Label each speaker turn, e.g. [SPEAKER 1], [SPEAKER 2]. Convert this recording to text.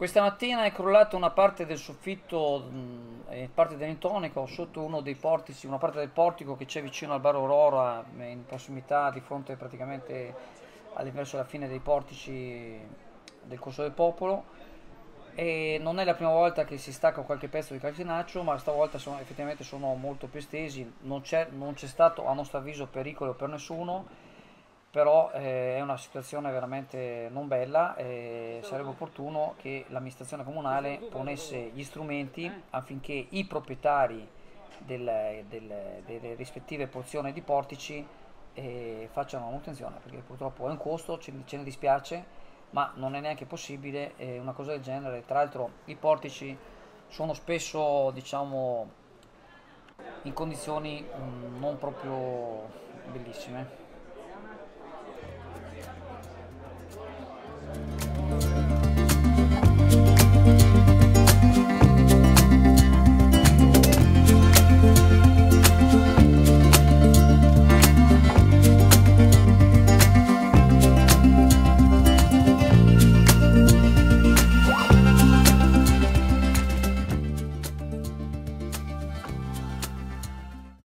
[SPEAKER 1] Questa mattina è crollata una parte del soffitto, mh, parte dell'intonico, sotto uno dei portici, una parte del portico che c'è vicino al bar Aurora, in prossimità, di fronte praticamente verso la fine dei portici del Corso del Popolo. E non è la prima volta che si stacca qualche pezzo di calcinaccio, ma stavolta sono, effettivamente sono molto più estesi, non c'è stato a nostro avviso pericolo per nessuno però eh, è una situazione veramente non bella e sarebbe opportuno che l'amministrazione comunale ponesse gli strumenti affinché i proprietari del, del, delle rispettive porzioni di portici eh, facciano manutenzione perché purtroppo è un costo, ce, ce ne dispiace ma non è neanche possibile eh, una cosa del genere. Tra l'altro i portici sono spesso diciamo in condizioni mh, mm, non proprio bellissime